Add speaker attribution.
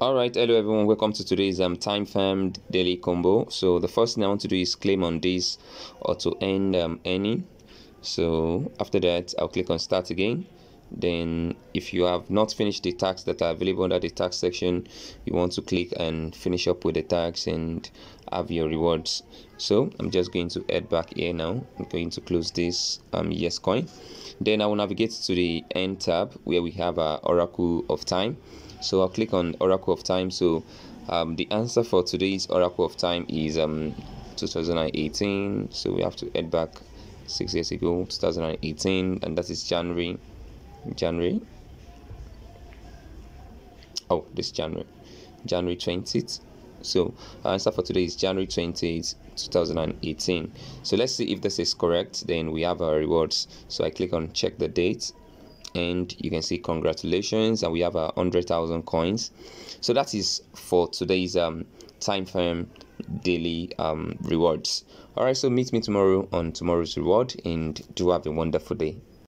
Speaker 1: all right hello everyone. Welcome to today's um Timefarm daily combo. So the first thing i want to do is claim on this or to end um earning. So after that i'll click on start again then if you have not finished the tags that are available under the tax section you want to click and finish up with the tags and have your rewards. So i'm just going to head back here now. I'm going to close this um Yescoin. Then i will navigate to the end tab where we have our oracle of time. So i'll click on oracle of time. So um, the answer for today's oracle of time is um 2018 so we have to head back six years ago 2018 and that is january January. Oh, this January, January 20th. So our answer for today is January 20th, 2018. So let's see if this is correct. Then we have our rewards. So I click on check the date and you can see congratulations and we have a hundred thousand coins so that is for today's um Timefarm daily um rewards all right so meet me tomorrow on tomorrow's reward and do have a wonderful day